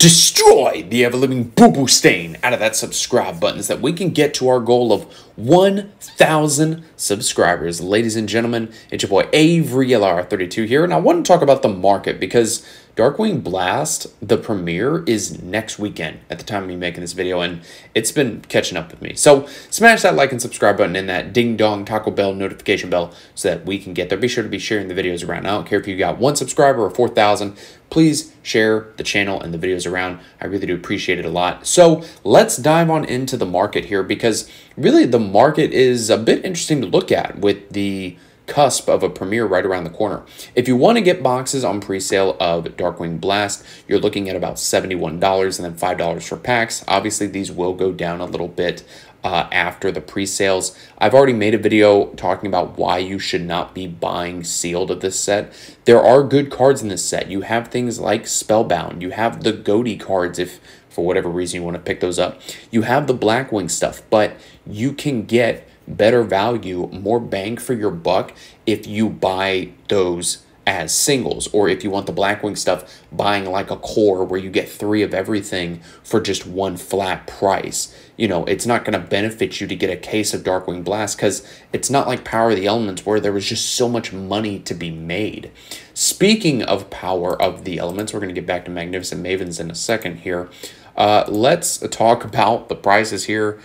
destroy the ever living boo boo stain out of that subscribe button so that we can get to our goal of 1,000 subscribers. Ladies and gentlemen, it's your boy Avery LR32 here, and I want to talk about the market because Darkwing Blast, the premiere, is next weekend at the time of me making this video, and it's been catching up with me. So smash that like and subscribe button and that ding dong Taco Bell notification bell so that we can get there. Be sure to be sharing the videos around. I don't care if you got one subscriber or 4,000. Please share the channel and the videos around. I really do appreciate it a lot. So let's dive on into the market here because really the market is a bit interesting to look at with the cusp of a premiere right around the corner. If you want to get boxes on pre-sale of Darkwing Blast, you're looking at about $71 and then $5 for packs. Obviously, these will go down a little bit uh, after the pre-sales. I've already made a video talking about why you should not be buying sealed of this set. There are good cards in this set. You have things like Spellbound. You have the Goaty cards if for whatever reason you want to pick those up. You have the Blackwing stuff, but you can get better value, more bang for your buck if you buy those as singles or if you want the blackwing stuff buying like a core where you get three of everything for just one flat price. You know it's not going to benefit you to get a case of darkwing blast because it's not like power of the elements where there was just so much money to be made. Speaking of power of the elements we're going to get back to magnificent mavens in a second here. Uh, let's talk about the prices here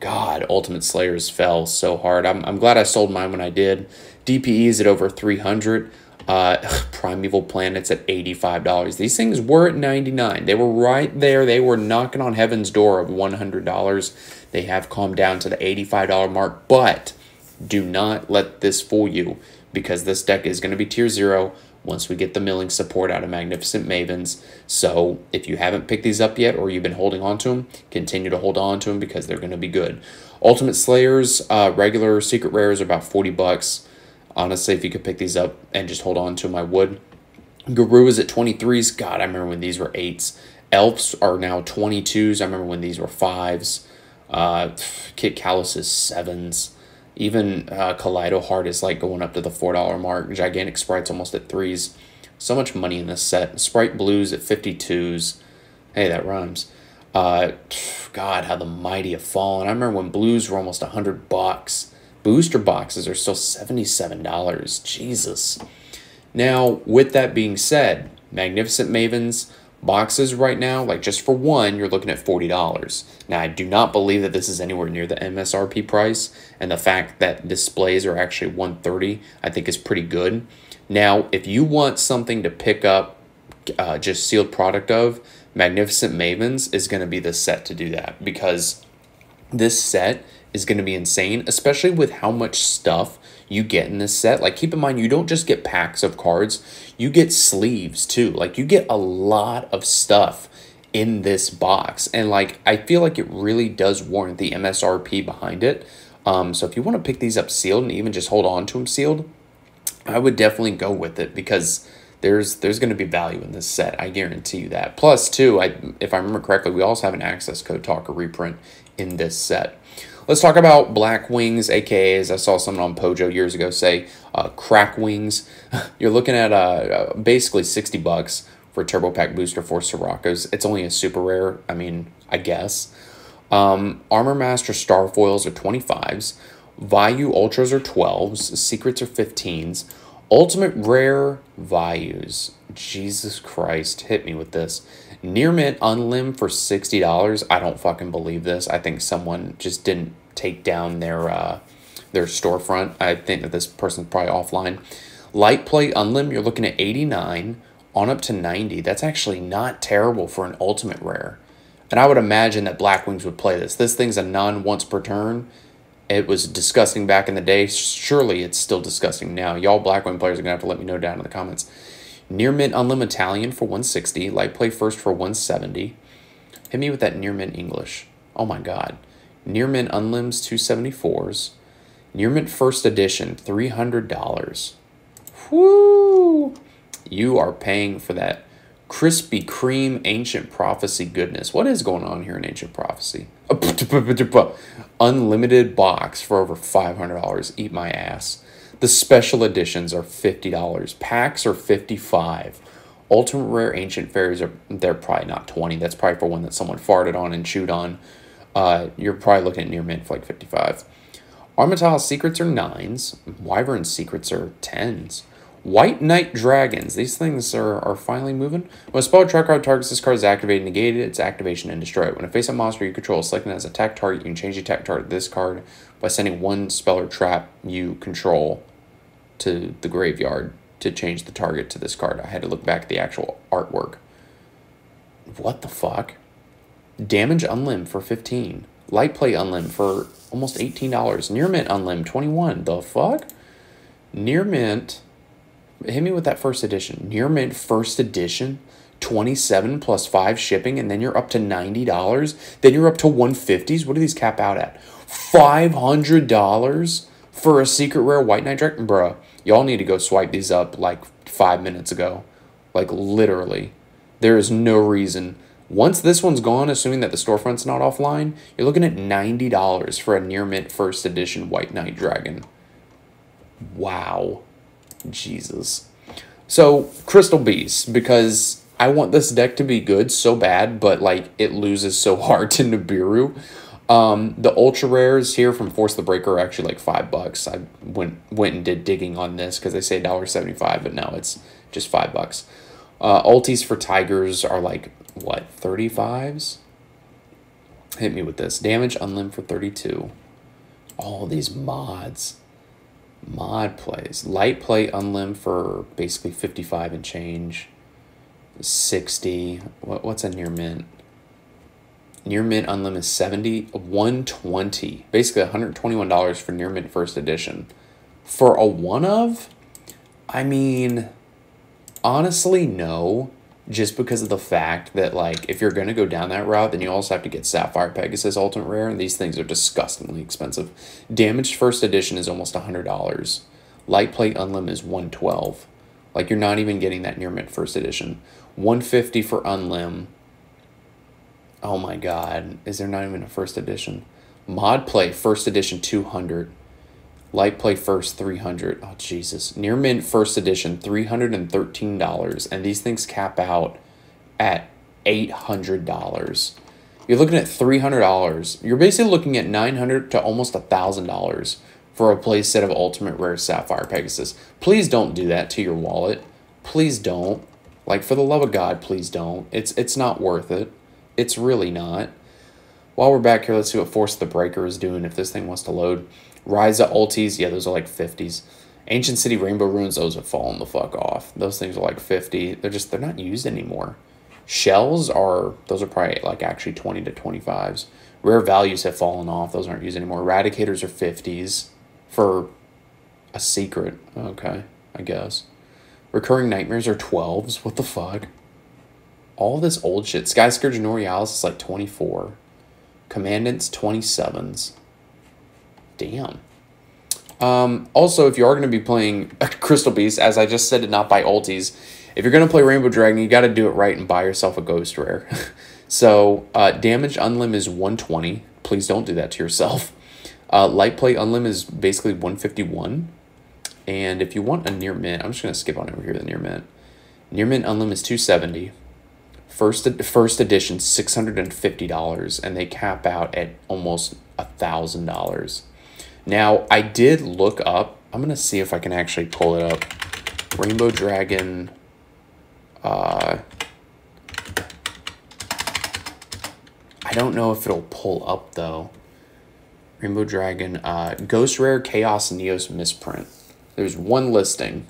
God, Ultimate Slayers fell so hard. I'm, I'm glad I sold mine when I did. DPE is at over 300 uh, Primeval Planets at $85. These things were at 99 They were right there. They were knocking on heaven's door of $100. They have calmed down to the $85 mark, but do not let this fool you because this deck is going to be tier 0 once we get the milling support out of Magnificent Mavens. So if you haven't picked these up yet or you've been holding on to them, continue to hold on to them because they're going to be good. Ultimate Slayers, uh, regular secret rares are about 40 bucks. Honestly, if you could pick these up and just hold on to them, I would. Garou is at 23s. God, I remember when these were 8s. Elves are now 22s. I remember when these were 5s. Uh, Kitkallos is 7s. Even uh, Kaleido Heart is like going up to the $4 mark. Gigantic Spright's almost at 3s. So much money in this set. Sprite Blues at 52s. Hey, that rhymes. Uh, God, how the mighty have fallen. I remember when blues were almost 100 bucks. Booster boxes are still $77. Jesus. Now, with that being said, Magnificent Mavens, boxes right now, like just for one, you're looking at $40. Now, I do not believe that this is anywhere near the MSRP price, and the fact that displays are actually 130 I think is pretty good. Now, if you want something to pick up uh, just sealed product of, Magnificent Mavens is going to be the set to do that because this set is going to be insane, especially with how much stuff you get in this set. Like, keep in mind, you don't just get packs of cards, you get sleeves too. Like, you get a lot of stuff in this box. And, like, I feel like it really does warrant the MSRP behind it. Um, so, if you want to pick these up sealed and even just hold on to them sealed, I would definitely go with it because there's there's going to be value in this set. I guarantee you that. Plus, too, I if I remember correctly, we also have an access code talker reprint in this set. Let's talk about Black Wings, aka as I saw someone on Pojo years ago say, uh, Crack Wings. You're looking at uh, uh, basically 60 bucks for Turbo Pack booster for Siroccos. It's only a super rare, I mean, I guess. Um, Armor Master Starfoils are 25s. Vayu Ultras are 12s. Secrets are 15s. Ultimate Rare Values. Jesus Christ, hit me with this. Near Mint Unlim for $60. I don't fucking believe this. I think someone just didn't take down their uh, their storefront. I think that this person's probably offline. Light Play Unlim, you're looking at 89 on up to 90. That's actually not terrible for an ultimate rare. And I would imagine that Black Wings would play this. This thing's a non once per turn. It was disgusting back in the day. Surely it's still disgusting now. Y'all Blackwing players are going to have to let me know down in the comments. Near Mint Unlim Italian for 160. Light Play First for 170. Hit me with that Near Mint English. Oh my god. Near Mint Unlims 274s. Near Mint First Edition $300. Whoo! You are paying for that Krispy Kreme Ancient Prophecy goodness. What is going on here in Ancient Prophecy? Unlimited box for over $500. Eat my ass. The special editions are $50. Packs are 55 Ultimate Rare Ancient Fairies are they're probably not 20. That's probably for one that someone farted on and chewed on. Uh, you're probably looking at near mint for like 55. Armatalis Secrets are 9s. Wyvern Secrets are 10s. White Knight Dragons. These things are, are finally moving. When a spell track card targets this card is activated, negated its activation and destroy it. When a face-up monster you control is selected as attack target, you can change the attack target of this card by sending one spell or trap you control to the graveyard to change the target to this card. I had to look back at the actual artwork. What the fuck? Damage Unlim for 15. Light Play Unlim for almost $18. Near Mint Unlim 21. The fuck? Near Mint hit me with that first edition. Near mint first edition, 27 plus 5 shipping and then you're up to $90. Then you're up to 150s. What do these cap out at? $500 for a secret rare white knight dragon, bruh. Y'all need to go swipe these up like 5 minutes ago. Like literally. There is no reason once this one's gone, assuming that the storefront's not offline, you're looking at $90 for a near mint first edition White Knight Dragon. Wow. Jesus. So, Crystal Beast, because I want this deck to be good so bad, but like it loses so hard to Nibiru. Um, the ultra rares here from Force the Breaker are actually like five bucks. I went went and did digging on this because they say dollar seventy five, but now it's just five bucks. Uh, ultis for tigers are like what thirty fives. Hit me with this damage unlim for thirty two. All these mods mod plays. Light play unlim for basically 55 and change. 60. What, what's a near mint? Near mint unlim is 70. 120. Basically $121 for near mint first edition. For a one of? I mean, honestly, no just because of the fact that like if you're going to go down that route then you also have to get sapphire pegasus ultimate rare and these things are disgustingly expensive. Damaged first edition is almost a hundred dollars. Light plate unlim is 112 like you're not even getting that near mint first edition. 150 for unlim. Oh my god. Is there not even a first edition? Mod play first edition 200 Light Play First 300. Oh Jesus. Near Mint First Edition $313 and these things cap out at $800. You're looking at $300. You're basically looking at 900 to almost $1,000 for a play set of Ultimate Rare Sapphire Pegasus. Please don't do that to your wallet. Please don't. Like for the love of God, please don't. It's it's not worth it. It's really not. While we're back here, let's see what Force the Breaker is doing if this thing wants to load. Raiza Ultis, yeah, those are like 50s. Ancient City Rainbow Ruins, those have fallen the fuck off. Those things are like 50. They're just, they're not used anymore. Shells are, those are probably like actually 20 to 25s. Rare values have fallen off. Those aren't used anymore. Eradicators are 50s for a secret. Okay, I guess. Recurring Nightmares are 12s. What the fuck? All this old shit. Sky Scourge Norealis is like 24. Commandants, 27s. Damn. Um, also, if you are going to be playing Crystal Beast, as I just said, to not buy ultis. If you're going to play Rainbow Dragon, you got to do it right and buy yourself a Ghost Rare. so, uh, Damage Unlim is 120. Please don't do that to yourself. Uh, Light Play Unlim is basically 151. And if you want a Near Mint, I'm just going to skip on over here, the Near Mint. Near Mint Unlim is 270. First, first edition, $650. And they cap out at almost a $1,000. Now, I did look up, I'm going to see if I can actually pull it up. Rainbow Dragon, uh, I don't know if it'll pull up though. Rainbow Dragon, uh, Ghost Rare Chaos Neos misprint. There's one listing,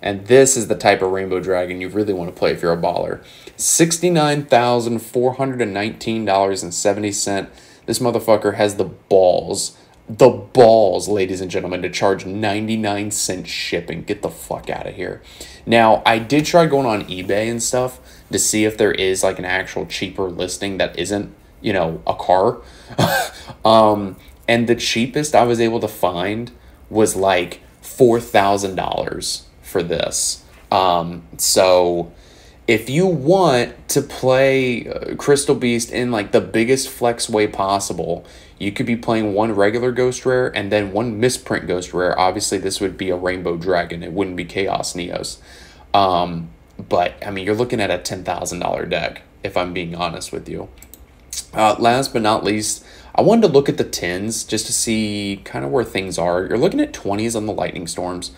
and this is the type of Rainbow Dragon you really want to play if you're a baller. $69,419.70. This motherfucker has the balls the balls, ladies and gentlemen, to charge 99 cent shipping. Get the fuck out of here. Now, I did try going on eBay and stuff to see if there is like an actual cheaper listing that isn't, you know, a car. um, and the cheapest I was able to find was like $4,000 for this. Um, so if you want to play uh, Crystal Beast in like the biggest flex way possible, you could be playing one regular Ghost Rare and then one misprint Ghost Rare. Obviously, this would be a Rainbow Dragon. It wouldn't be Chaos Neos. Um, but I mean, you're looking at a $10,000 deck, if I'm being honest with you. Uh, last but not least, I wanted to look at the 10s just to see kind of where things are. You're looking at 20s on the Lightning Storms.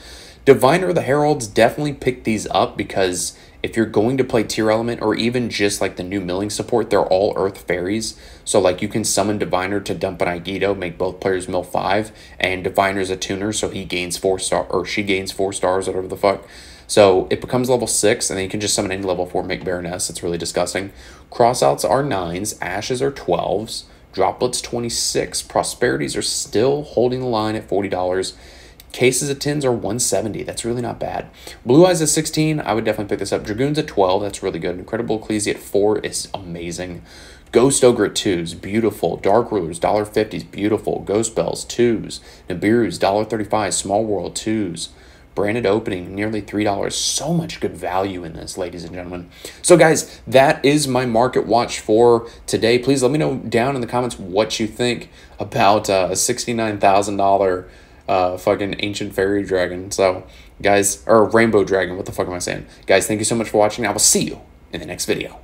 Diviner of the Heralds definitely pick these up because if you're going to play Tearlament or even just like the new milling support, they're all Earth Fairies. So like you can summon Diviner to dump an Agido, make both players mill five, and Diviner's a tuner, so he gains four star or she gains four stars, whatever the fuck. So it becomes level six, and then you can just summon any level four, make Baroness. It's really disgusting. Crossouts are nines, ashes are twelves, droplets twenty six, prosperities are still holding the line at forty dollars. Cases of 10s are 170. That's really not bad. Blue Eyes at 16. I would definitely pick this up. Dragoons at 12. That's really good. Incredible Ecclesia at 4 is amazing. Ghost Ogre at 2s. Beautiful. Dark Rulers, $1.50s. Beautiful. Ghost Bells, 2s. Nibiru's, $1.35. Small World, 2s. Branded opening, nearly $3. So much good value in this, ladies and gentlemen. So, guys, that is my market watch for today. Please let me know down in the comments what you think about uh, a $69,000 uh, fucking ancient fairy dragon. So, guys, or rainbow dragon. What the fuck am I saying? Guys, thank you so much for watching. I will see you in the next video.